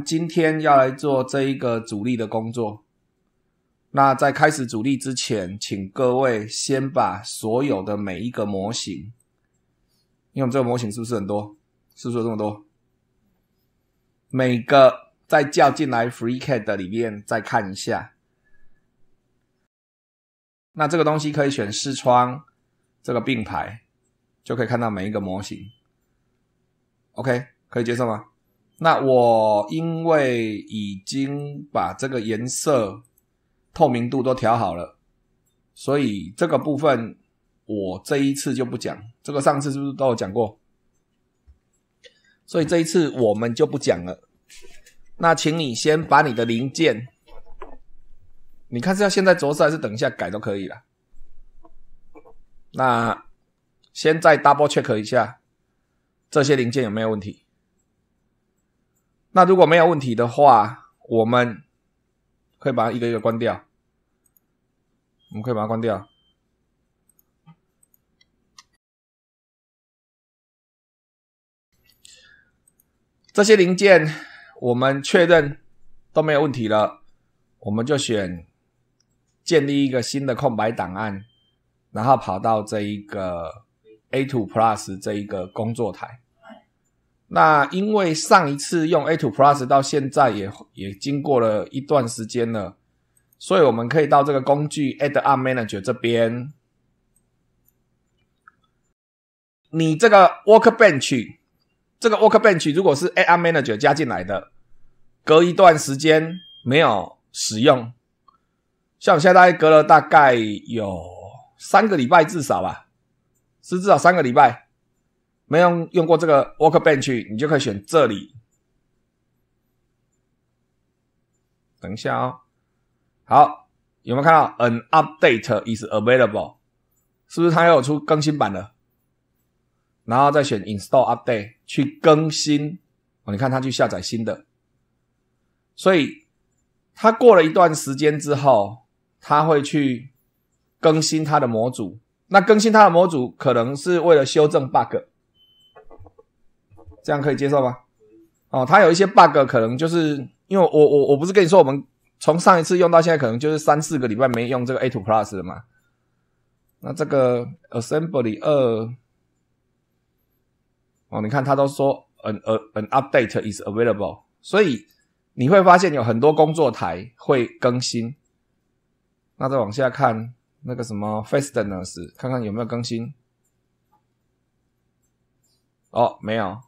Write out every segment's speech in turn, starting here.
今天要来做这一个主力的工作。那在开始主力之前，请各位先把所有的每一个模型，因为我们这个模型是不是很多？是不是有这么多？每个再叫进来 FreeCAD 里面再看一下。那这个东西可以选视窗这个并排，就可以看到每一个模型。OK，可以接受吗？那我因为已经把这个颜色透明度都调好了，所以这个部分我这一次就不讲。这个上次是不是都有讲过？所以这一次我们就不讲了。那请你先把你的零件，你看是要现在着色还是等一下改都可以了。那先再 double check 一下这些零件有没有问题。那如果没有问题的话，我们可以把它一个一个关掉。我们可以把它关掉。这些零件我们确认都没有问题了，我们就选建立一个新的空白档案，然后跑到这一个 A2 Plus 这一个工作台。那因为上一次用 A2 Plus 到现在也也经过了一段时间了，所以我们可以到这个工具 Add On Manager 这边，你这个 Workbench。这个 Workbench 如果是 A R Manager 加进来的，隔一段时间没有使用，像我现在隔了大概有三个礼拜至少吧，是至少三个礼拜没用用过这个 Workbench，你就可以选这里。等一下哦，好，有没有看到 An update is available？是不是它又有出更新版了？然后再选 Install Update 去更新哦，你看它去下载新的，所以它过了一段时间之后，它会去更新它的模组。那更新它的模组可能是为了修正 bug，这样可以接受吗？哦，它有一些 bug 可能就是因为我我我不是跟你说我们从上一次用到现在可能就是三四个礼拜没用这个 A2 Plus 了嘛？那这个 Assembly 二。哦，你看，他都说 an an update is available，所以你会发现有很多工作台会更新。那再往下看那个什么 fastness，看看有没有更新。哦，没有，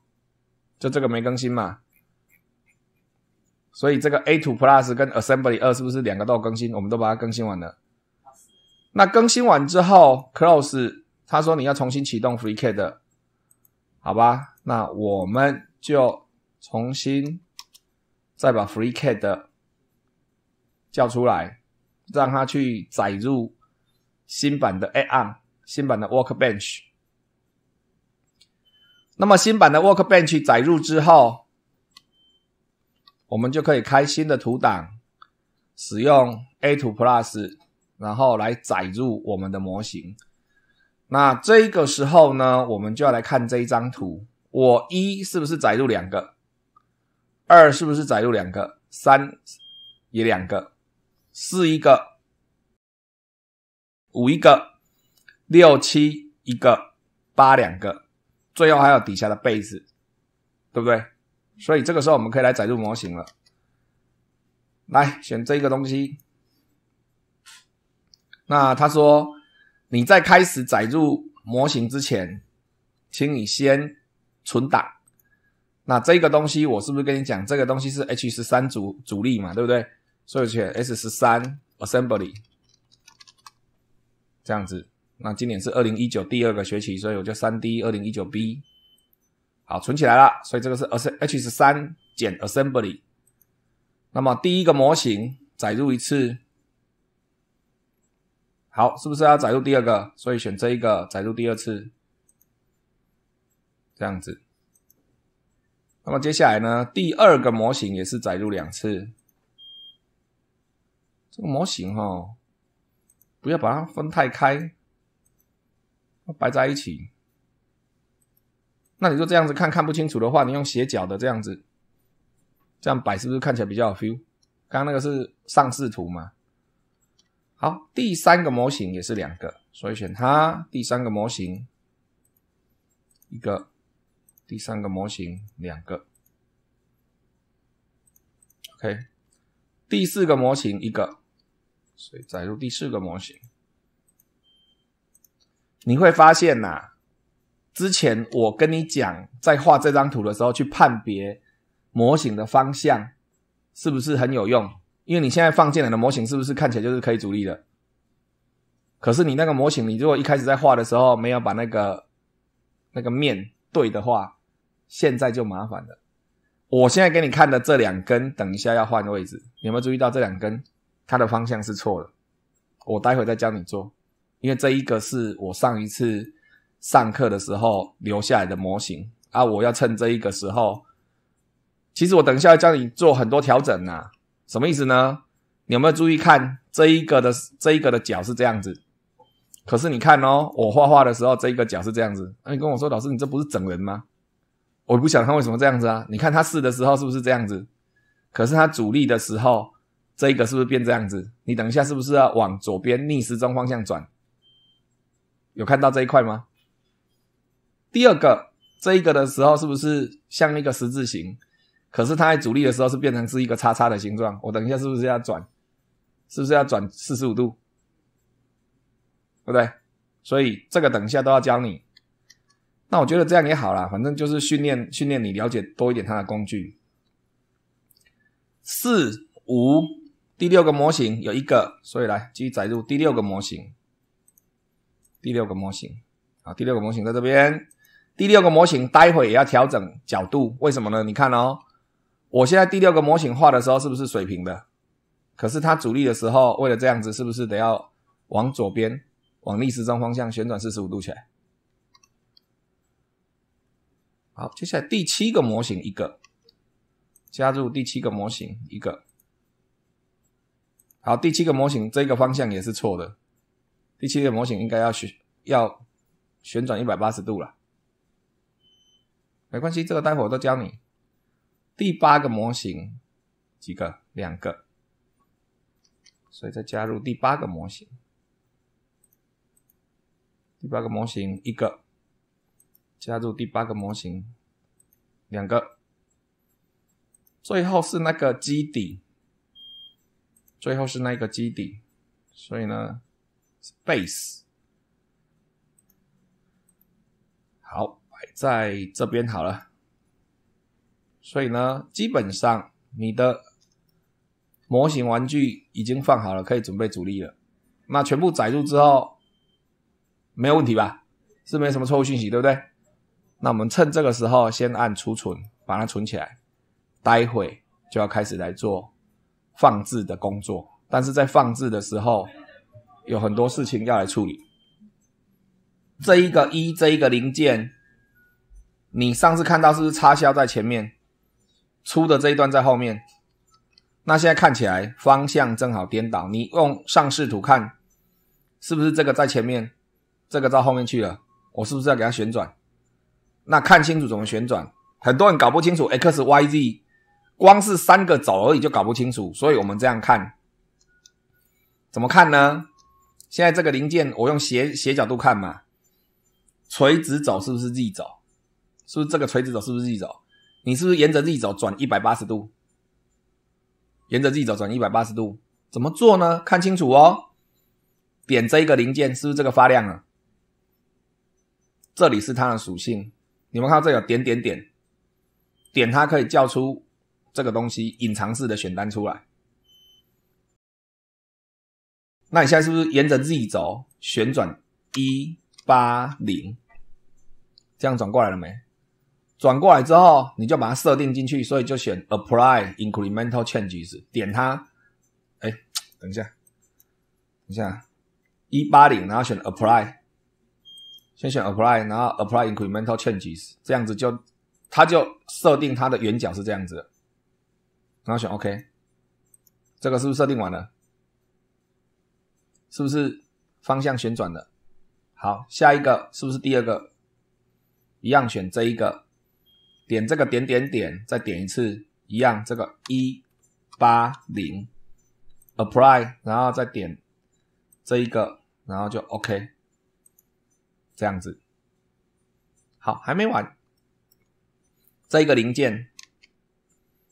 就这个没更新嘛。所以这个 A2 Plus 跟 Assembly 二是不是两个都更新？我们都把它更新完了。那更新完之后，Close，他说你要重新启动 FreeCAD。好吧，那我们就重新再把 FreeCAD 叫出来，让它去载入新版的 Aon 新版的 Workbench。那么新版的 Workbench 载入之后，我们就可以开新的图档，使用 A2 Plus，然后来载入我们的模型。那这个时候呢，我们就要来看这一张图。我一是不是载入两个？二是不是载入两个？三也两个，四一个，五一个，六七一个，八两个，最后还有底下的被子，对不对？所以这个时候我们可以来载入模型了。来选这个东西。那他说。你在开始载入模型之前，请你先存档。那这个东西我是不是跟你讲，这个东西是 H 十三主主力嘛，对不对？所以选 S 十三 Assembly 这样子。那今年是二零一九第二个学期，所以我就三 D 二零一九 B 好存起来了。所以这个是 H 十三减 Assembly。那么第一个模型载入一次。好，是不是要载入第二个？所以选这一个载入第二次，这样子。那么接下来呢？第二个模型也是载入两次。这个模型哈，不要把它分太开，摆在一起。那你说这样子看看不清楚的话，你用斜角的这样子，这样摆是不是看起来比较有 feel？刚刚那个是上视图嘛？好，第三个模型也是两个，所以选它。第三个模型一个，第三个模型两个。OK，第四个模型一个，所以载入第四个模型。你会发现呐，之前我跟你讲，在画这张图的时候，去判别模型的方向是不是很有用？因为你现在放进来的模型是不是看起来就是可以主力的？可是你那个模型，你如果一开始在画的时候没有把那个那个面对的话，现在就麻烦了。我现在给你看的这两根，等一下要换位置，有没有注意到这两根它的方向是错的？我待会再教你做，因为这一个是我上一次上课的时候留下来的模型啊，我要趁这一个时候，其实我等一下要教你做很多调整呐。什么意思呢？你有没有注意看这一个的这一个的角是这样子？可是你看哦，我画画的时候这一个角是这样子。那你跟我说，老师，你这不是整人吗？我不想看为什么这样子啊？你看他试的时候是不是这样子？可是他主力的时候，这一个是不是变这样子？你等一下是不是要往左边逆时钟方向转？有看到这一块吗？第二个这一个的时候是不是像一个十字形？可是它在主力的时候是变成是一个叉叉的形状，我等一下是不是要转？是不是要转四十五度？对不对？所以这个等一下都要教你。那我觉得这样也好啦，反正就是训练训练你了解多一点它的工具。四五第六个模型有一个，所以来继续载入第六个模型。第六个模型啊，第六个模型在这边。第六个模型待会也要调整角度，为什么呢？你看哦。我现在第六个模型画的时候是不是水平的？可是它主力的时候，为了这样子，是不是得要往左边，往逆时针方向旋转四十五度起来？好，接下来第七个模型一个，加入第七个模型一个。好，第七个模型这个方向也是错的，第七个模型应该要旋要旋转一百八十度了。没关系，这个待会我都教你。第八个模型几个？两个，所以再加入第八个模型。第八个模型一个，加入第八个模型两个，最后是那个基底，最后是那个基底，所以呢，base 好摆在这边好了。所以呢，基本上你的模型玩具已经放好了，可以准备主力了。那全部载入之后，没有问题吧？是没什么错误信息，对不对？那我们趁这个时候先按储存，把它存起来。待会就要开始来做放置的工作。但是在放置的时候，有很多事情要来处理。这一个一，这一个零件，你上次看到是不是插销在前面？粗的这一段在后面，那现在看起来方向正好颠倒。你用上视图看，是不是这个在前面，这个到后面去了？我是不是要给它旋转？那看清楚怎么旋转？很多人搞不清楚 x y z，光是三个轴而已就搞不清楚。所以我们这样看，怎么看呢？现在这个零件我用斜斜角度看嘛，垂直走是不是 z 轴？是不是这个垂直走是不是 z 轴？你是不是沿着 Z 轴转一百八十度？沿着 Z 轴转一百八十度，怎么做呢？看清楚哦。点这一个零件，是不是这个发亮了？这里是它的属性。你们看这有点点点，点它可以叫出这个东西隐藏式的选单出来。那你现在是不是沿着 Z 轴旋转一八零？这样转过来了没？转过来之后，你就把它设定进去，所以就选 Apply Incremental Changes，点它。哎，等一下，等一下，一八零，然后选 Apply，先选 Apply，然后 Apply Incremental Changes，这样子就它就设定它的圆角是这样子，然后选 OK，这个是不是设定完了？是不是方向旋转的？好，下一个是不是第二个？一样选这一个。点这个点点点，再点一次，一样，这个一八零 apply，然后再点这一个，然后就 OK，这样子。好，还没完，这一个零件，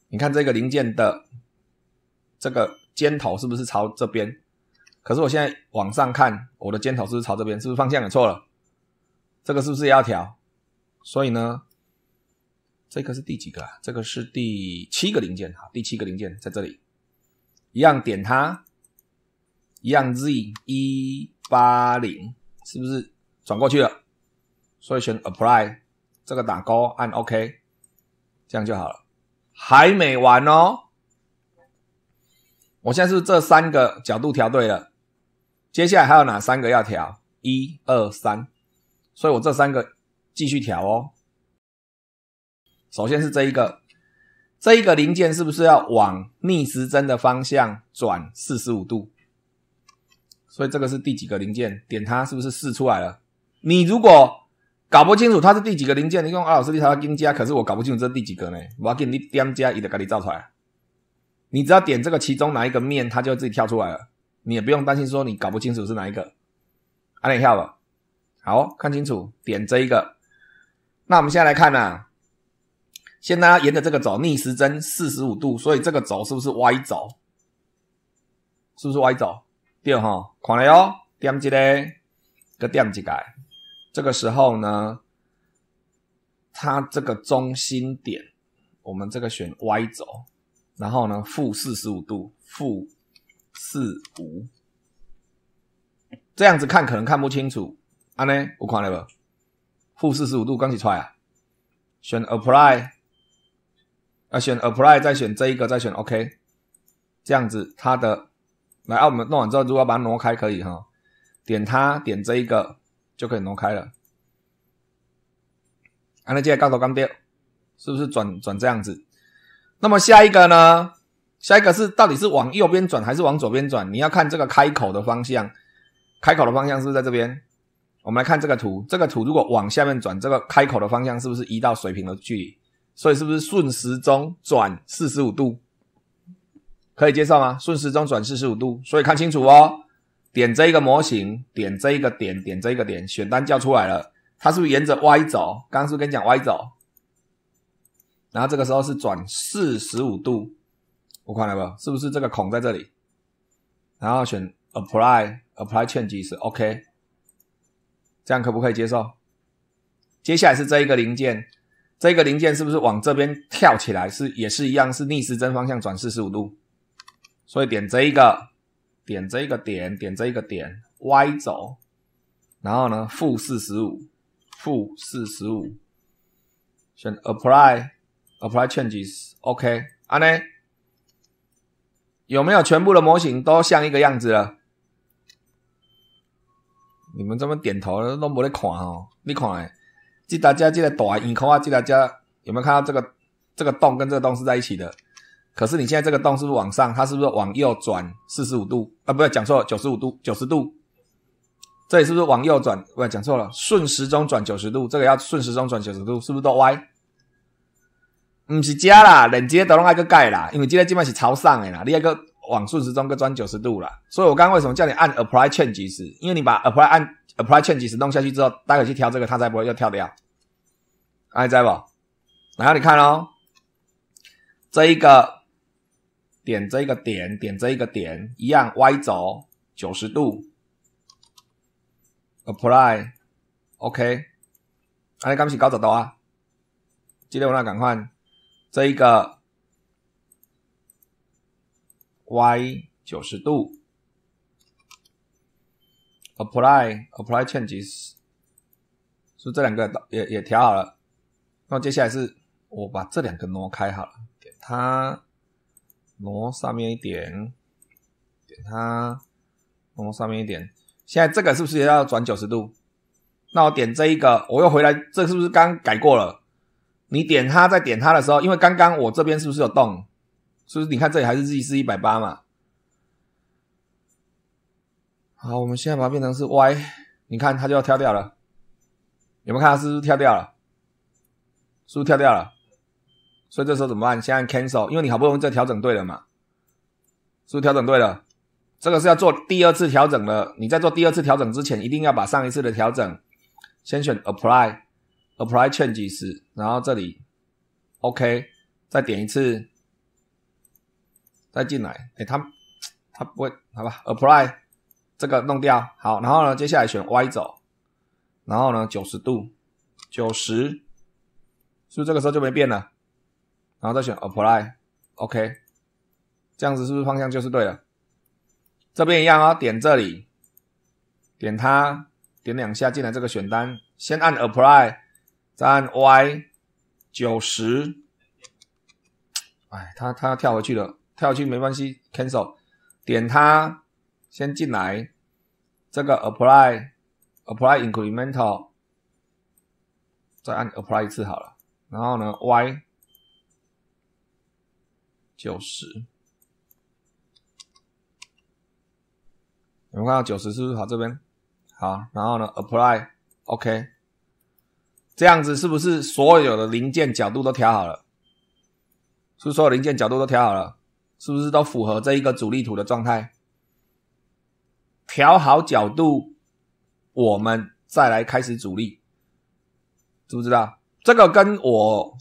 你看这个零件的这个尖头是不是朝这边？可是我现在往上看，我的尖头是不是朝这边？是不是方向也错了？这个是不是也要调？所以呢，这个是第几个啊？这个是第七个零件，好，第七个零件在这里，一样点它，一样 Z 一八零，是不是转过去了？所以选 Apply，这个打勾按 OK，这样就好了。还没完哦，我现在是这三个角度调对了。接下来还有哪三个要调？一二三，所以我这三个继续调哦。首先是这一个，这一个零件是不是要往逆时针的方向转四十五度？所以这个是第几个零件？点它是不是四出来了？你如果搞不清楚它是第几个零件，你用阿老师你调到跟加，可是我搞不清楚这第几个呢？我要给你点加，一的给你造出来。你只要点这个其中哪一个面，它就自己跳出来了。你也不用担心说你搞不清楚是哪一个，按一下吧。好看清楚，点这一个。那我们现在来看呢，现在沿着这个走，逆时针四十五度，所以这个轴是不是 Y 轴？是不是 Y 轴？对哈，看了哟，点一个，个点一个。这个时候呢，它这个中心点，我们这个选 Y 轴，然后呢，负四十五度，负。四五，这样子看可能看不清楚。安呢，我看了不？负四十五度刚起出来啊！选 Apply，啊，选 Apply，再选这一个，再选 OK。这样子，它的来，啊，我们弄完之后，如果把它挪开，可以哈。点它，点这一个就可以挪开了。安那这个高头刚掉，是不是转转这样子？那么下一个呢？下一个是到底是往右边转还是往左边转？你要看这个开口的方向，开口的方向是不是在这边？我们来看这个图，这个图如果往下面转，这个开口的方向是不是移到水平的距离？所以是不是顺时钟转四十五度？可以接受吗？顺时钟转四十五度，所以看清楚哦。点这一个模型，点这一个点，点这一个点，选单叫出来了，它是不是沿着 Y 轴？刚刚是不是跟你讲 Y 轴？然后这个时候是转四十五度。我看了不？是不是这个孔在这里？然后选 Apply，Apply Changes OK，这样可不可以接受？接下来是这一个零件，这个零件是不是往这边跳起来？是也是一样，是逆时针方向转四十五度。所以点这一个，点这一个点，点这一个点，Y 轴，然后呢，负四十五，负四十五，选 Apply，Apply Changes OK，安呢？有没有全部的模型都像一个样子了？你们这么点头都没得看哦。你看，这大家这个大眼孔啊，这大家有没有看到这个这个洞跟这个洞是在一起的？可是你现在这个洞是不是往上？它是不是往右转四十五度？啊，不是讲错了，九十五度，九十度。这里是不是往右转？不，讲错了，顺时钟转九十度。这个要顺时钟转九十度，是不是都歪？唔是加啦，连接都拢爱个改啦，因为这个基本是朝上的啦，你那个往顺时钟个转九十度啦。所以我刚刚为什么叫你按 Apply Changes？因为你把 Apply 按 Apply Changes 弄下去之后，待会去调这个，它才不会又跳掉。还在不？然后你看哦，这一个点，这一个点，点这一个点，一样 Y 轴九十度，Apply OK，啊，你刚是搞得到啊？记得我那赶快。这一个 y 九十度，apply apply changes，是这两个也也调好了。那接下来是我把这两个挪开好了，点它挪上面一点，点它挪上面一点。现在这个是不是也要转九十度？那我点这一个，我又回来，这是不是刚改过了？你点它，在点它的时候，因为刚刚我这边是不是有动？是不是？你看这里还是 Z 是一百八嘛？好，我们现在把它变成是 Y，你看它就要跳掉了。有没有看到是不是跳掉了？是不是跳掉了？所以这时候怎么办？先按 cancel，因为你好不容易这调整对了嘛，是不是调整对了？这个是要做第二次调整的。你在做第二次调整之前，一定要把上一次的调整先选 Apply apply changes，然后这里 OK，再点一次，再进来。哎，它它不会，好吧？apply 这个弄掉，好，然后呢，接下来选 Y 轴，然后呢，九十度，九十，是不是这个时候就没变了？然后再选 apply，OK，这样子是不是方向就是对了？这边一样哦，点这里，点它，点两下进来这个选单，先按 apply，再按 Y 九十，哎，它它要跳回去了，跳回去没关系，cancel，点它，先进来，这个 apply，apply incremental，再按 apply 一次好了，然后呢 Y 九十。有没有看到九十是不是好这边？好，然后呢，apply，OK，这样子是不是所有的零件角度都调好了？是所有零件角度都调好了？是不是都符合这一个主力图的状态？调好角度，我们再来开始主力，知不知道？这个跟我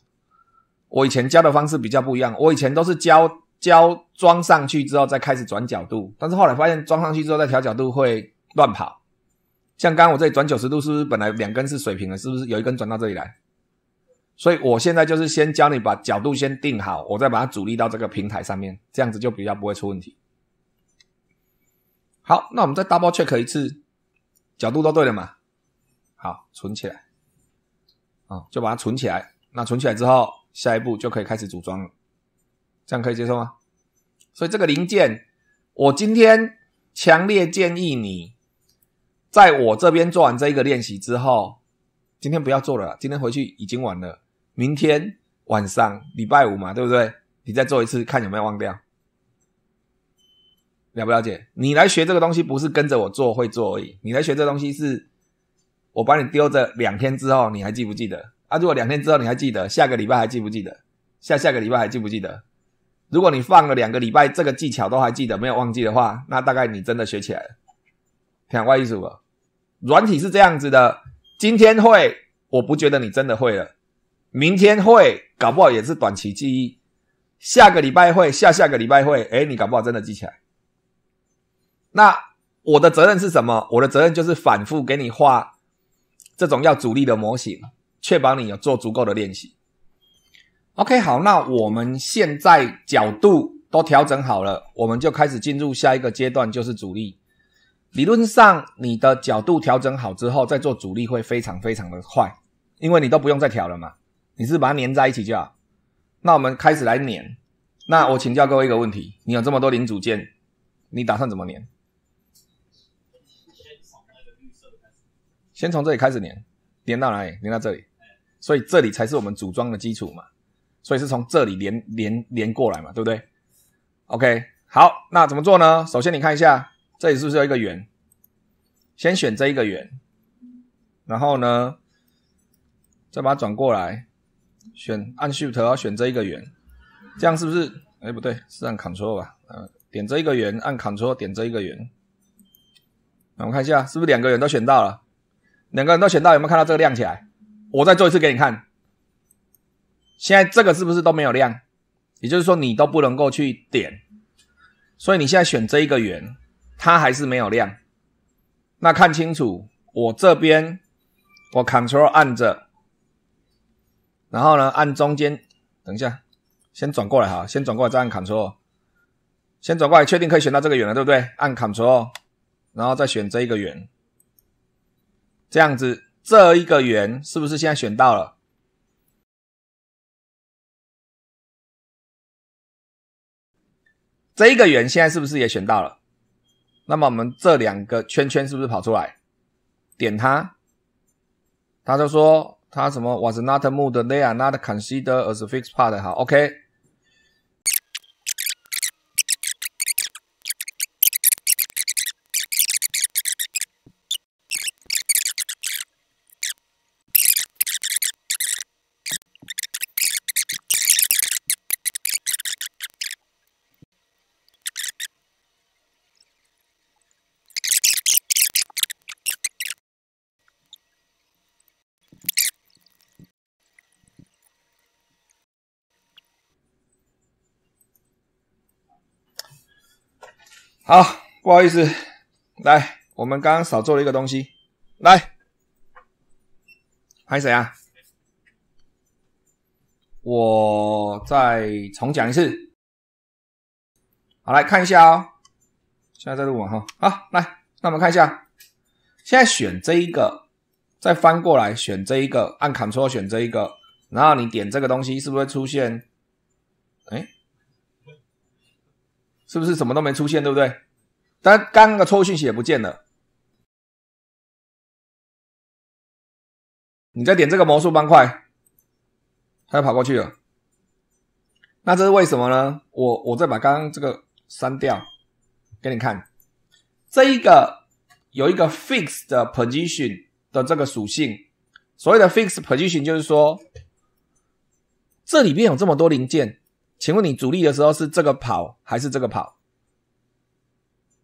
我以前教的方式比较不一样，我以前都是教。胶装上去之后再开始转角度，但是后来发现装上去之后再调角度会乱跑。像刚刚我这里转九十度，是不是本来两根是水平的，是不是有一根转到这里来？所以我现在就是先教你把角度先定好，我再把它主力到这个平台上面，这样子就比较不会出问题。好，那我们再 double check 一次，角度都对了嘛？好，存起来，啊，就把它存起来。那存起来之后，下一步就可以开始组装了。这样可以接受吗？所以这个零件，我今天强烈建议你，在我这边做完这一个练习之后，今天不要做了，今天回去已经晚了。明天晚上礼拜五嘛，对不对？你再做一次，看有没有忘掉。了不了解？你来学这个东西，不是跟着我做会做而已。你来学这东西，是我把你丢着两天之后，你还记不记得？啊，如果两天之后你还记得，下个礼拜还记不记得？下下个礼拜还记不记得？如果你放了两个礼拜，这个技巧都还记得，没有忘记的话，那大概你真的学起来了。听外意思不？软体是这样子的，今天会，我不觉得你真的会了。明天会，搞不好也是短期记忆。下个礼拜会，下下个礼拜会，哎，你搞不好真的记起来。那我的责任是什么？我的责任就是反复给你画这种要阻力的模型，确保你有做足够的练习。OK，好，那我们现在角度都调整好了，我们就开始进入下一个阶段，就是主力。理论上，你的角度调整好之后，再做阻力会非常非常的快，因为你都不用再调了嘛，你是把它粘在一起就好。那我们开始来粘。那我请教各位一个问题：你有这么多零组件，你打算怎么粘？先从这里开始粘，粘到哪里？粘到这里。所以这里才是我们组装的基础嘛。所以是从这里连连连过来嘛，对不对？OK，好，那怎么做呢？首先你看一下，这里是不是有一个圆？先选这一个圆，然后呢，再把它转过来，选按 Shift 要选这一个圆，这样是不是？哎，不对，是按 Ctrl 吧？嗯，点这一个圆，按 Ctrl 点这一个圆。我们看一下，是不是两个圆都选到了？两个人都选到，有没有看到这个亮起来？我再做一次给你看。现在这个是不是都没有亮？也就是说你都不能够去点，所以你现在选这一个圆，它还是没有亮。那看清楚，我这边我 Ctrl 按着，然后呢按中间，等一下，先转过来哈，先转过来再按 Ctrl，先转过来确定可以选到这个圆了，对不对？按 Ctrl，然后再选这一个圆，这样子这一个圆是不是现在选到了？这一个圆现在是不是也选到了？那么我们这两个圈圈是不是跑出来？点它，他就说他什么 was not moved, they are not considered as fixed part。好，OK。好，不好意思，来，我们刚刚少做了一个东西，来，还有谁啊？我再重讲一次，好，来看一下哦。现在在录嘛哈，好，来，那我们看一下，现在选这一个，再翻过来选这一个，按 Ctrl 选这一个，然后你点这个东西，是不是会出现？哎。是不是什么都没出现，对不对？但刚刚的错误讯息也不见了。你再点这个魔术方块，它就跑过去了。那这是为什么呢？我我再把刚刚这个删掉，给你看。这一个有一个 fixed position 的这个属性，所谓的 fix position 就是说，这里边有这么多零件。请问你主力的时候是这个跑还是这个跑？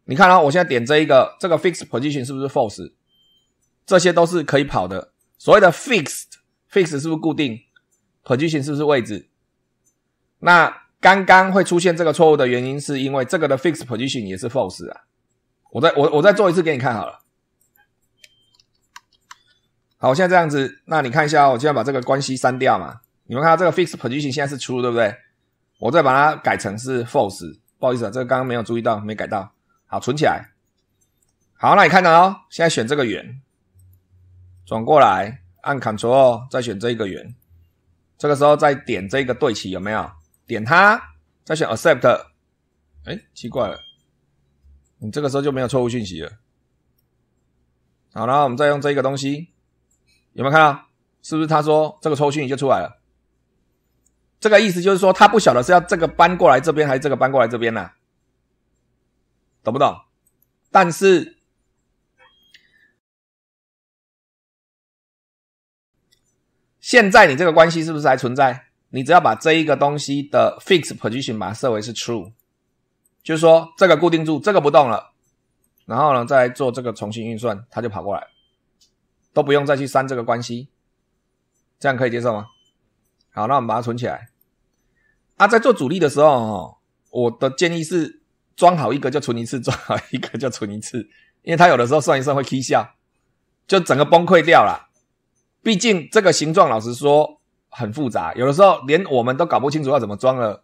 你看啊，我现在点这一个，这个 fixed position 是不是 false？这些都是可以跑的。所谓的 fixed，fixed 是不是固定？position 是不是位置？那刚刚会出现这个错误的原因，是因为这个的 fixed position 也是 false 啊。我再我我再做一次给你看好了。好，现在这样子，那你看一下，我现在把这个关系删掉嘛。你们看到这个 fixed position 现在是 true，对不对？我再把它改成是 false，不好意思啊，这个刚刚没有注意到，没改到。好，存起来。好，那你看到哦，现在选这个圆，转过来按 Ctrl，再选这一个圆。这个时候再点这个对齐，有没有？点它，再选 Accept。哎，奇怪了，你这个时候就没有错误讯息了。好，然后我们再用这个东西，有没有看到？是不是他说这个错误讯息就出来了？这个意思就是说，他不晓得是要这个搬过来这边，还是这个搬过来这边呢？懂不懂？但是现在你这个关系是不是还存在？你只要把这一个东西的 fix position 把它设为是 true，就是说这个固定住，这个不动了，然后呢再做这个重新运算，它就跑过来，都不用再去删这个关系，这样可以接受吗？好，那我们把它存起来。啊，在做主力的时候，我的建议是装好一个就存一次，装好一个就存一次，因为它有的时候算一算会 K 笑，就整个崩溃掉了。毕竟这个形状，老实说很复杂，有的时候连我们都搞不清楚要怎么装了。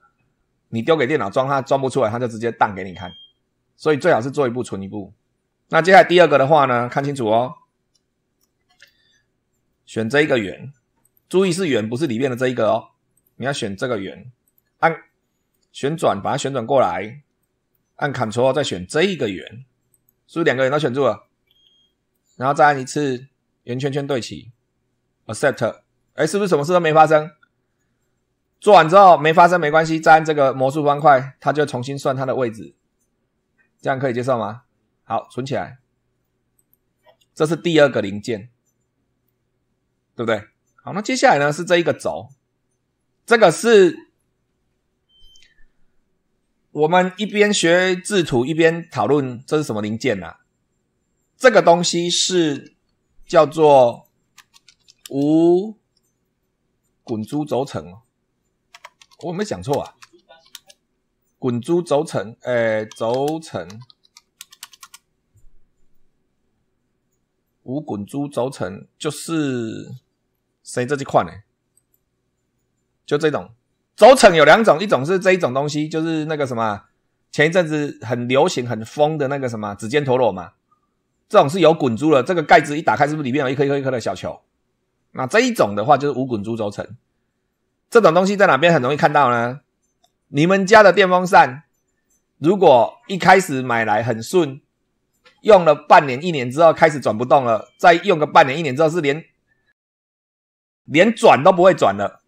你丢给电脑装，它装不出来，它就直接荡给你看。所以最好是做一步存一步。那接下来第二个的话呢，看清楚哦，选这一个圆。注意是圆，不是里面的这一个哦。你要选这个圆，按旋转把它旋转过来，按 Ctrl 再选这一个圆，是不是两个圆都选住了？然后再按一次圆圈圈对齐，Accept，哎，是不是什么事都没发生？做完之后没发生没关系，再按这个魔术方块，它就重新算它的位置，这样可以接受吗？好，存起来。这是第二个零件，对不对？好，那接下来呢是这一个轴，这个是我们一边学制图一边讨论这是什么零件呢？这个东西是叫做无滚珠轴承，我没讲错啊，滚珠轴承，诶，轴承，无滚珠轴承就是。谁这几款呢？就这种轴承有两种，一种是这一种东西，就是那个什么，前一阵子很流行、很疯的那个什么指尖陀螺嘛。这种是有滚珠的，这个盖子一打开，是不是里面有一颗一颗一颗的小球？那这一种的话就是无滚珠轴承。这种东西在哪边很容易看到呢？你们家的电风扇，如果一开始买来很顺，用了半年、一年之后开始转不动了，再用个半年、一年之后是连。连转都不会转了，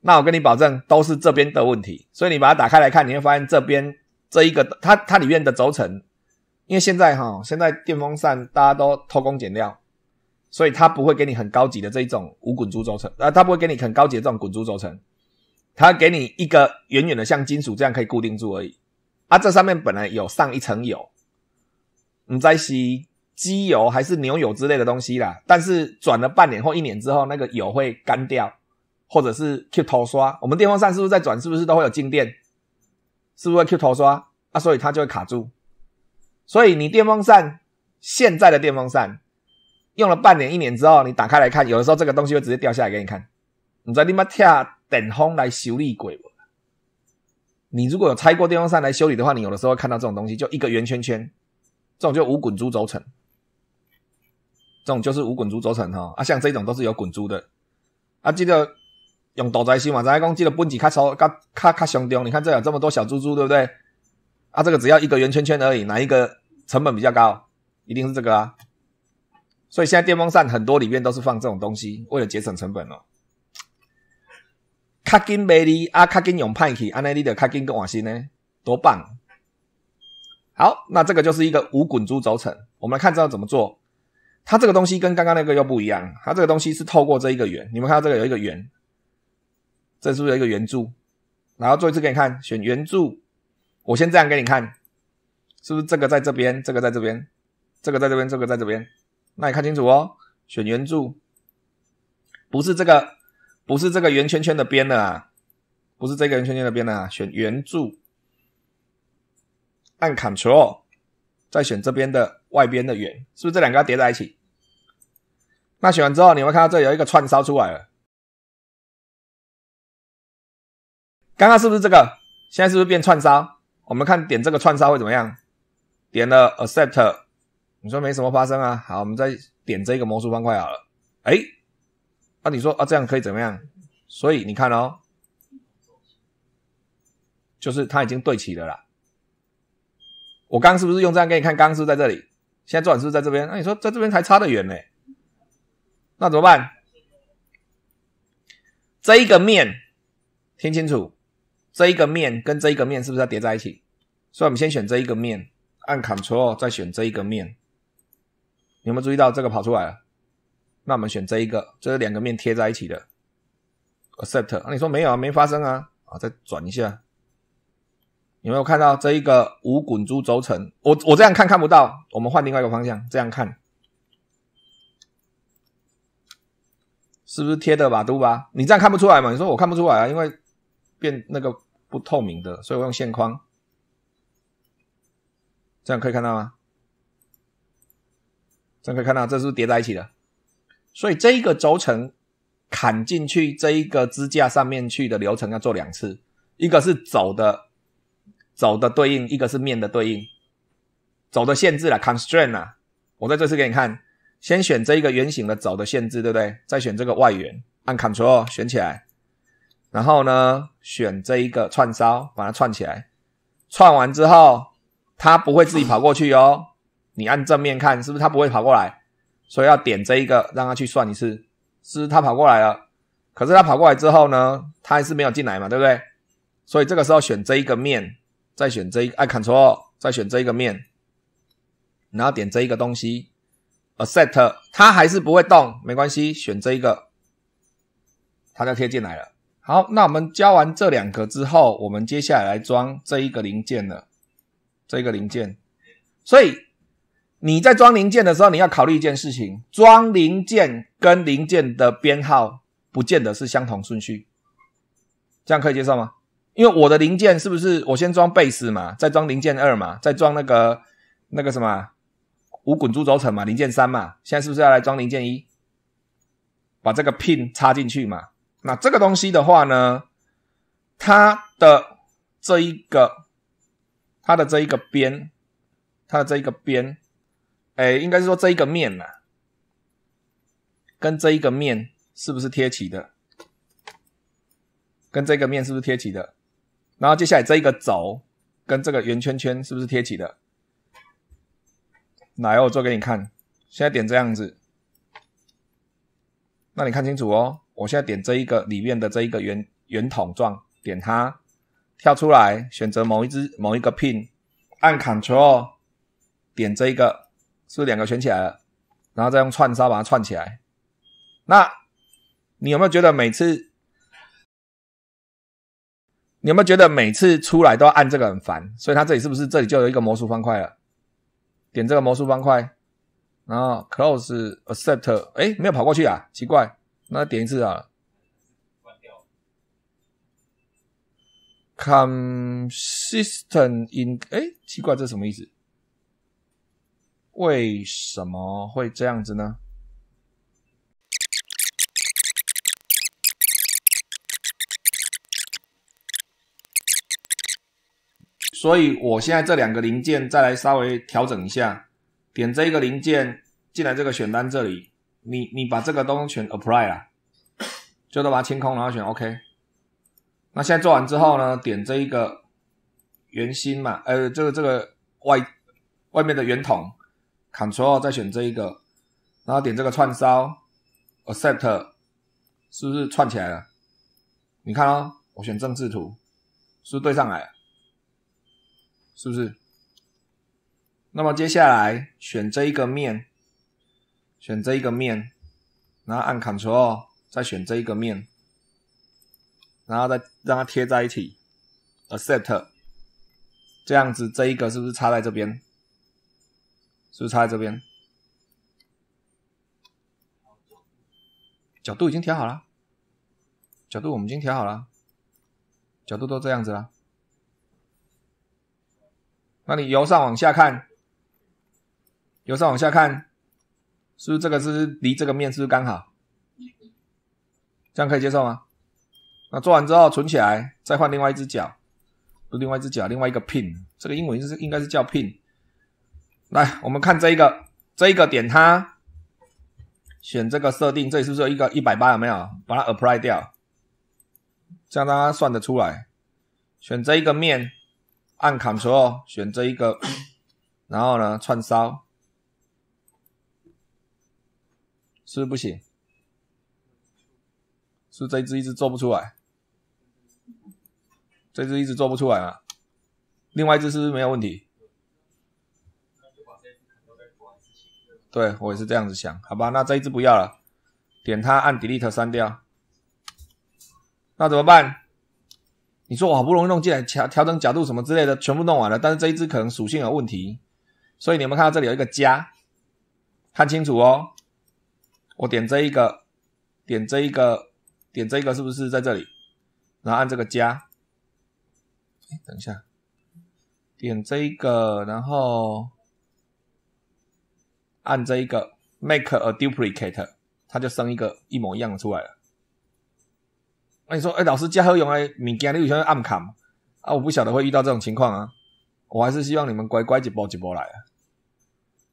那我跟你保证都是这边的问题。所以你把它打开来看，你会发现这边这一个它它里面的轴承，因为现在哈现在电风扇大家都偷工减料，所以它不会给你很高级的这一种无滚珠轴承，啊，它不会给你很高级的这种滚珠轴承，它给你一个远远的像金属这样可以固定住而已。啊，这上面本来有上一层油，你再洗。机油还是牛油之类的东西啦，但是转了半年或一年之后，那个油会干掉，或者是 Q 头刷。我们电风扇是不是在转，是不是都会有静电？是不是会 Q 头刷啊？所以它就会卡住。所以你电风扇现在的电风扇用了半年一年之后，你打开来看，有的时候这个东西会直接掉下来给你看。你在你妈听电风来修理过不？你如果有拆过电风扇来修理的话，你有的时候会看到这种东西，就一个圆圈圈，这种就无滚珠轴承，这种就是无滚珠轴承哈。啊，像这种都是有滚珠的。啊，记得用大仔心嘛，仔讲记得本质较粗，较较较相中。你看这有这么多小珠珠，对不对？啊，这个只要一个圆圈圈而已，哪一个成本比较高？一定是这个啊。所以现在电风扇很多里面都是放这种东西，为了节省成本哦。卡金卖你啊，卡金用派去，安尼你的卡金更换新呢，多棒！好，那这个就是一个无滚珠轴承。我们来看这要怎么做。它这个东西跟刚刚那个又不一样，它这个东西是透过这一个圆。你们看到这个有一个圆，这是不是有一个圆柱？然后做一次给你看，选圆柱。我先这样给你看，是不是这个在这边，这个在这边，这个在这边，这个在这边？那你看清楚哦，选圆柱，不是这个。不是这个圆圈圈的边的啊，不是这个圆圈圈的边的啊，选圆柱，按 Ctrl，再选这边的外边的圆，是不是这两个要叠在一起？那选完之后，你会看到这有一个串烧出来了。刚刚是不是这个？现在是不是变串烧？我们看点这个串烧会怎么样？点了 Accept，你说没什么发生啊？好，我们再点这个魔术方块好了。哎。那你说啊，这样可以怎么样？所以你看哦，就是它已经对齐了啦。我刚是不是用这样给你看？刚刚是在这里，现在转是不是在这边？那你说在这边还差得远呢？那怎么办？这一个面听清楚，这一个面跟这一个面是不是要叠在一起？所以我们先选这一个面，按 Ctrl 再选这一个面。有没有注意到这个跑出来了？那我们选这一个，这是两个面贴在一起的，accept。那你说没有啊？没发生啊？啊，再转一下，有没有看到这一个无滚珠轴承？我我这样看看不到，我们换另外一个方向，这样看，是不是贴的吧？对吧？你这样看不出来嘛？你说我看不出来啊，因为变那个不透明的，所以我用线框，这样可以看到吗？这样可以看到，这是不是叠在一起的？所以这一个轴承砍进去这一个支架上面去的流程要做两次，一个是走的走的对应，一个是面的对应。走的限制了，constraint 啊，我在这次给你看，先选这一个圆形的走的限制，对不对？再选这个外圆，按 Ctrl 选起来，然后呢选这一个串烧，把它串起来。串完之后，它不会自己跑过去哦。你按正面看，是不是它不会跑过来？所以要点这一个，让它去算一次，是它跑过来了。可是它跑过来之后呢，它还是没有进来嘛，对不对？所以这个时候选这一个面，再选这一按 Ctrl，再选这一个面，然后点这一个东西，Accept，它还是不会动，没关系，选这一个，它就贴进来了。好，那我们交完这两个之后，我们接下来来装这一个零件了，这个零件，所以。你在装零件的时候，你要考虑一件事情：装零件跟零件的编号不见得是相同顺序，这样可以接受吗？因为我的零件是不是我先装 base 嘛，再装零件二嘛，再装那个那个什么无滚珠轴承嘛，零件三嘛，现在是不是要来装零件一？把这个 pin 插进去嘛？那这个东西的话呢，它的这一个，它的这一个边，它的这一个边。哎，应该是说这一个面呐，跟这一个面是不是贴齐的？跟这个面是不是贴齐的？然后接下来这一个轴跟这个圆圈圈是不是贴起的？来，我做给你看。现在点这样子，那你看清楚哦。我现在点这一个里面的这一个圆圆筒状，点它，跳出来，选择某一只某一个 pin，按 Ctrl，点这一个。是不是两个选起来了，然后再用串烧把它串起来？那你有没有觉得每次，你有没有觉得每次出来都要按这个很烦？所以它这里是不是这里就有一个魔术方块了？点这个魔术方块，然后 close accept，哎，没有跑过去啊，奇怪，那点一次啊。关掉。consistent in，哎，奇怪，这什么意思？为什么会这样子呢？所以我现在这两个零件再来稍微调整一下，点这一个零件进来这个选单这里，你你把这个东西全 apply 啊，就都把它清空，然后选 OK。那现在做完之后呢，点这一个圆心嘛，呃，这个这个外外面的圆筒，Ctrl 再选这一个，然后点这个串烧，Accept，是不是串起来了？你看哦，我选正视图，是不是对上来了？是不是？那么接下来选这一个面，选这一个面，然后按 Ctrl，再选这一个面，然后再让它贴在一起，Accept，这样子这一个是不是插在这边？是不是插在这边？角度已经调好了，角度我们已经调好了，角度都这样子了。那你由上往下看，由上往下看，是不是这个是离这个面是不是刚好？这样可以接受吗？那做完之后存起来，再换另外一只脚，不另外一只脚，另外一个 pin，这个英文是应该是叫 pin。来，我们看这一个，这一个点它，选这个设定，这里是不是有一个一百八？有没有？把它 apply 掉，这样大家算得出来。选这一个面。按 Ctrl 选这一个，然后呢串烧，是不是不行？是这只一直做不出来，这只一直做不出来啊。另外一只是不是没有问题？对我也是这样子想，好吧？那这一只不要了，点它按 Delete 删掉，那怎么办？你说我好不容易弄进来调调整角度什么之类的，全部弄完了，但是这一只可能属性有问题，所以你们看到这里有一个加，看清楚哦。我点这一个，点这一个，点这一个是不是在这里？然后按这个加。哎，等一下，点这一个，然后按这一个 make a duplicate，它就生一个一模一样的出来了。那你说，哎，老师加好用的物件，你有想要暗砍啊？我不晓得会遇到这种情况啊，我还是希望你们乖乖一波一波来。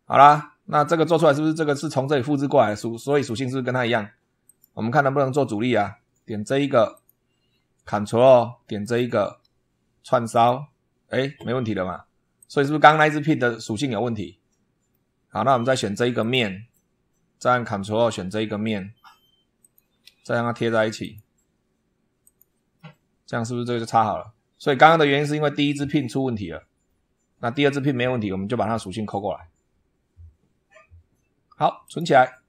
好啦，那这个做出来是不是这个是从这里复制过来的属？所以属性是不是跟它一样？我们看能不能做主力啊？点这一个，Ctrl 点这一个串烧，哎，没问题的嘛。所以是不是刚刚那只 P 的属性有问题？好，那我们再选这一个面，再按 Ctrl 选这一个面，再让它贴在一起。这样是不是这个就插好了？所以刚刚的原因是因为第一支 pin 出问题了，那第二支 pin 没问题，我们就把它的属性抠过来。好，存起来。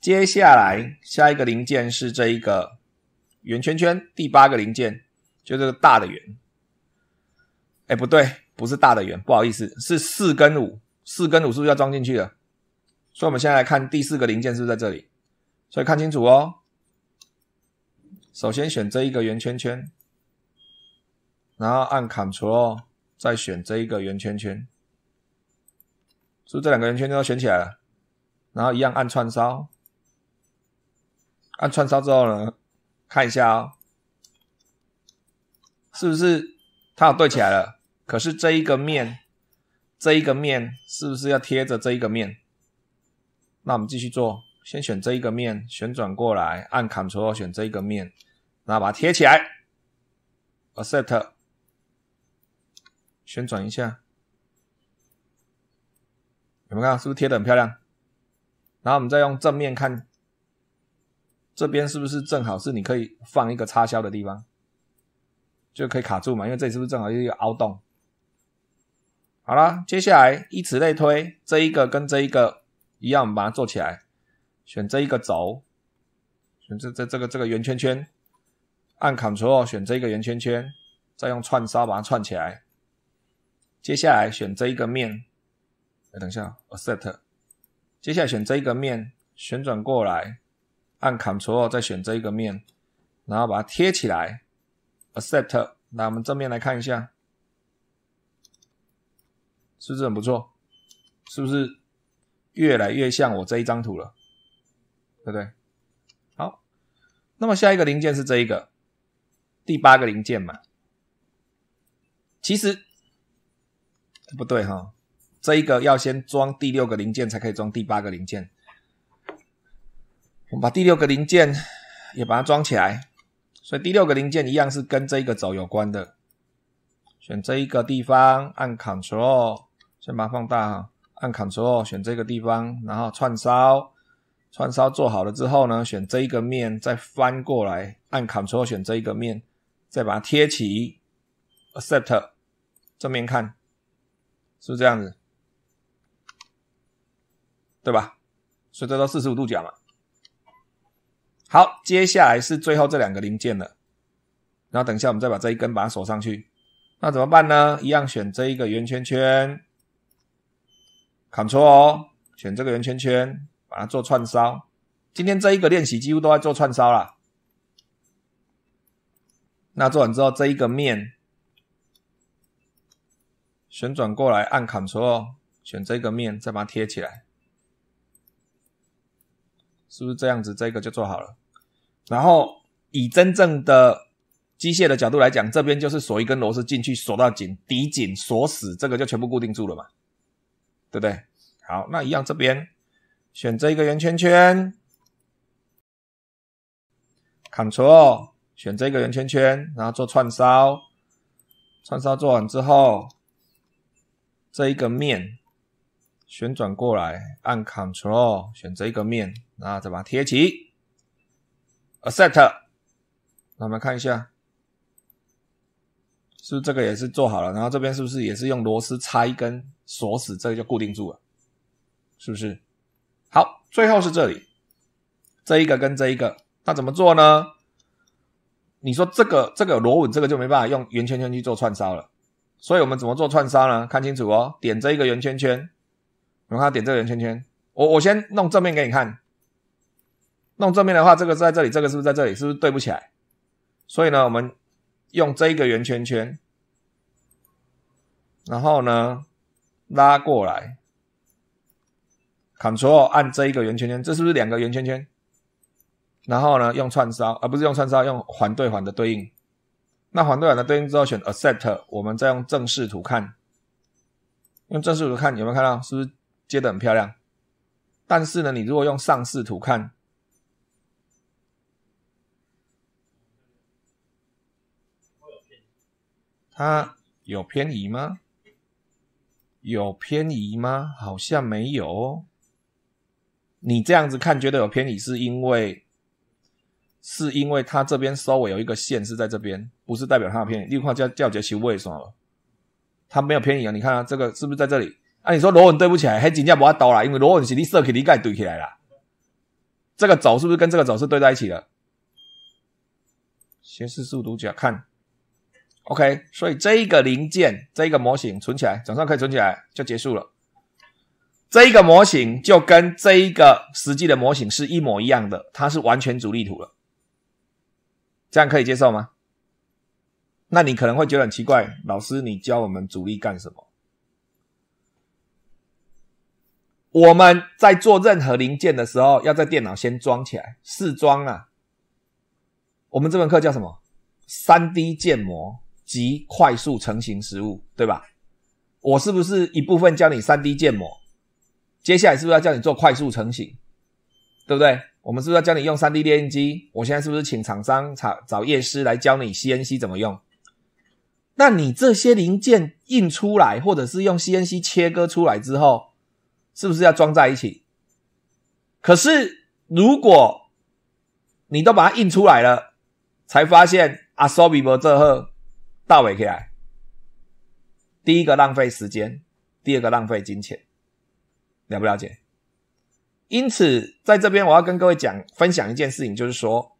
接下来下一个零件是这一个圆圈圈，第八个零件就这个大的圆。哎，不对，不是大的圆，不好意思，是四跟五，四跟五是不是要装进去的？所以我们现在来看第四个零件是不是在这里？所以看清楚哦。首先选这一个圆圈圈，然后按 Ctrl，再选这一个圆圈圈，是不是这两个圆圈圈都选起来了？然后一样按串烧，按串烧之后呢，看一下哦，是不是它有对起来了？可是这一个面，这一个面是不是要贴着这一个面？那我们继续做。先选这一个面，旋转过来，按 Ctrl 选这一个面，然后把它贴起来，Accept，旋转一下，有没有看？是不是贴的很漂亮？然后我们再用正面看，这边是不是正好是你可以放一个插销的地方，就可以卡住嘛？因为这里是不是正好有一个凹洞？好了，接下来以此类推，这一个跟这一个一样，我们把它做起来。选这一个轴，选这这这个这个圆圈圈，按 Ctrl 选这一个圆圈圈，再用串烧把它串起来。接下来选这一个面，哎，等一下，Accept。接下来选这一个面，旋转过来，按 Ctrl 再选这一个面，然后把它贴起来，Accept。那我们正面来看一下，是不是很不错？是不是越来越像我这一张图了？对不对？好，那么下一个零件是这一个第八个零件嘛？其实不对哈，这一个要先装第六个零件才可以装第八个零件。我们把第六个零件也把它装起来，所以第六个零件一样是跟这一个轴有关的。选这一个地方，按 Ctrl，先把它放大哈，按 Ctrl 选这个地方，然后串烧，串烧做好了之后呢，选这一个面，再翻过来，按 Ctrl 选这一个面，再把它贴起，Accept，正面看，是不是这样子？对吧？所以这都四十五度角嘛。好，接下来是最后这两个零件了，然后等一下我们再把这一根把它锁上去。那怎么办呢？一样选这一个圆圈圈，Ctrl 哦选这个圆圈圈，把它做串烧。今天这一个练习几乎都在做串烧了。那做完之后，这一个面旋转过来，按 Ctrl 选这个面，再把它贴起来，是不是这样子？这个就做好了。然后以真正的机械的角度来讲，这边就是锁一根螺丝进去，锁到紧，抵紧，锁死，这个就全部固定住了嘛，对不对？好，那一样这边选这一个圆圈圈，Ctrl 选这个圆圈圈，然后做串烧，串烧做完之后，这一个面旋转过来，按 Ctrl 选这一个面，然后再把它贴起，Accept，那我们看一下。是不是这个也是做好了？然后这边是不是也是用螺丝插一根锁死，这个就固定住了？是不是？好，最后是这里，这一个跟这一个，那怎么做呢？你说这个这个螺纹，这个就没办法用圆圈圈去做串烧了。所以我们怎么做串烧呢？看清楚哦，点这一个圆圈圈，我看点这个圆圈圈，我我先弄正面给你看。弄正面的话，这个在这里，这个是不是在这里？是不是对不起来？所以呢，我们。用这一个圆圈圈，然后呢拉过来，Ctrl 按这一个圆圈圈，这是不是两个圆圈圈？然后呢用串烧，而不是用串烧，用环对环的对应。那环对环的对应之后选 Accept，我们再用正视图看，用正视图看有没有看到？是不是接的很漂亮？但是呢，你如果用上视图看。它有偏移吗？有偏移吗？好像没有。你这样子看觉得有偏移，是因为是因为它这边稍微有一个线是在这边，不是代表它的偏移。另外叫叫节修为什么？它没有偏移啊？你看啊，这个是不是在这里？啊，你说螺纹对不起来，还真正不要刀啦，因为螺纹是你设计你盖对起来啦。这个轴是不是跟这个轴是对在一起的？斜视速度角看。OK，所以这一个零件，这一个模型存起来，总算可以存起来，就结束了。这一个模型就跟这一个实际的模型是一模一样的，它是完全主力图了。这样可以接受吗？那你可能会觉得很奇怪，老师，你教我们主力干什么？我们在做任何零件的时候，要在电脑先装起来，试装啊。我们这门课叫什么？三 D 建模。及快速成型实物，对吧？我是不是一部分教你三 D 建模？接下来是不是要叫你做快速成型？对不对？我们是不是要教你用三 D 列印机？我现在是不是请厂商找找业师来教你 CNC 怎么用？那你这些零件印出来，或者是用 CNC 切割出来之后，是不是要装在一起？可是如果你都把它印出来了，才发现阿索比伯这赫。大尾起来，第一个浪费时间，第二个浪费金钱，了不了解？因此，在这边我要跟各位讲分享一件事情，就是说，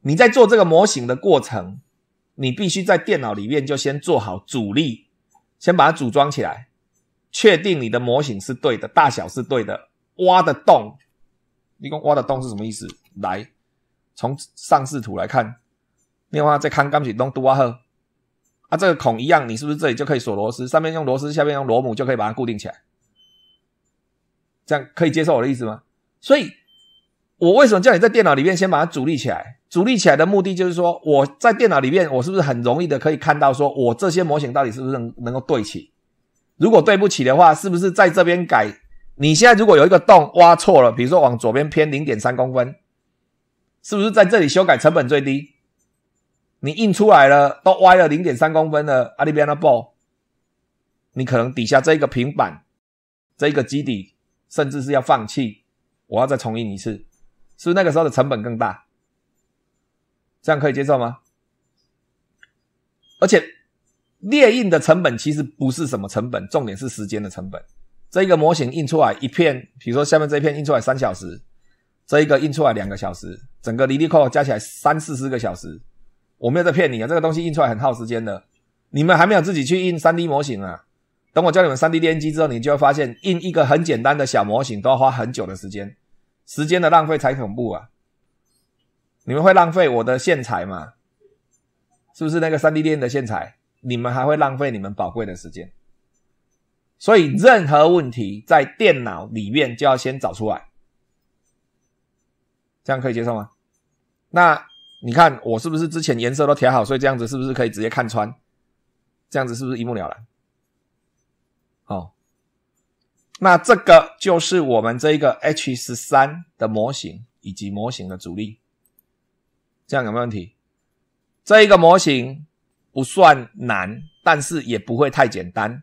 你在做这个模型的过程，你必须在电脑里面就先做好阻力，先把它组装起来，确定你的模型是对的，大小是对的，挖的洞，你讲挖的洞是什么意思？来，从上视图来看，另外再看钢筋洞多好。啊，这个孔一样，你是不是这里就可以锁螺丝？上面用螺丝，下面用螺母就可以把它固定起来。这样可以接受我的意思吗？所以，我为什么叫你在电脑里面先把它组立起来？组立起来的目的就是说，我在电脑里面，我是不是很容易的可以看到，说我这些模型到底是不是能能够对齐？如果对不起的话，是不是在这边改？你现在如果有一个洞挖错了，比如说往左边偏零点三公分，是不是在这里修改成本最低？你印出来了，都歪了零点三公分的阿里边的布，你可能底下这一个平板，这一个基底，甚至是要放弃，我要再重印一次，是不是那个时候的成本更大？这样可以接受吗？而且列印的成本其实不是什么成本，重点是时间的成本。这一个模型印出来一片，比如说下面这一片印出来三小时，这一个印出来两个小时，整个离离扣加起来三四十个小时。我没有在骗你啊，这个东西印出来很耗时间的。你们还没有自己去印三 D 模型啊？等我教你们三 D 电机之后，你就会发现印一个很简单的小模型都要花很久的时间，时间的浪费才恐怖啊！你们会浪费我的线材吗？是不是那个三 D 电的线材？你们还会浪费你们宝贵的时间。所以任何问题在电脑里面就要先找出来，这样可以接受吗？那。你看我是不是之前颜色都调好，所以这样子是不是可以直接看穿？这样子是不是一目了然？好，那这个就是我们这一个 H 十三的模型以及模型的主力，这样有没有问题？这一个模型不算难，但是也不会太简单。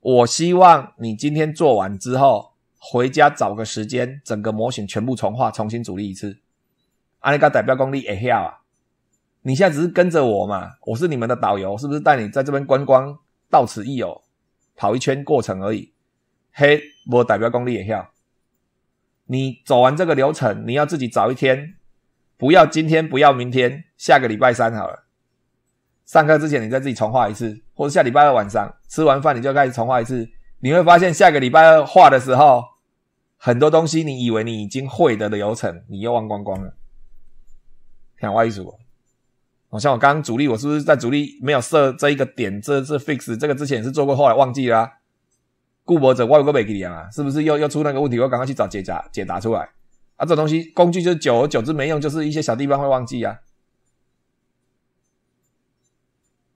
我希望你今天做完之后，回家找个时间，整个模型全部重画，重新组立一次。阿里嘎代表功力也晓啊！你现在只是跟着我嘛，我是你们的导游，是不是带你在这边观光，到此一游，跑一圈过程而已。嘿，我代表功力也晓。你走完这个流程，你要自己找一天，不要今天，不要明天，下个礼拜三好了。上课之前你再自己重画一次，或者下礼拜二晚上吃完饭你就开始重画一次。你会发现下个礼拜二画的时候，很多东西你以为你已经会的流程，你又忘光光了。看外一组，好像我刚刚主力，我是不是在主力没有设这一个点？这这 fix 这个之前也是做过，后来忘记了。顾博者外国没给你啊？是不是又又出那个问题？我赶快去找解答解答出来啊！这东西工具就是久而久之没用，就是一些小地方会忘记啊。